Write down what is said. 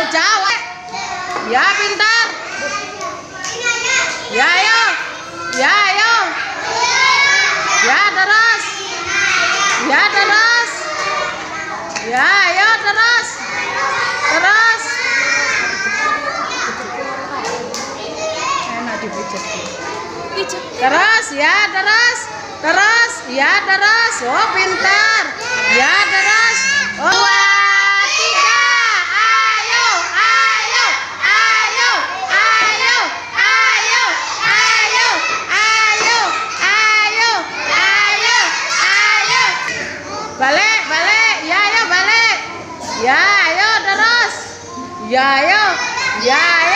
Ya, pintar. Ya, ayo. Ya, ayo. Ya, terus. Ya, terus. Ya, ayo terus. Terus. Enak dipijat. Pijat. Terus, ya, terus. Terus, ya, terus. Oh, pintar. Balik, balik. Ya, ayo, balik. Ya, ayo, terus. Ya, ayo. Ya, ayo.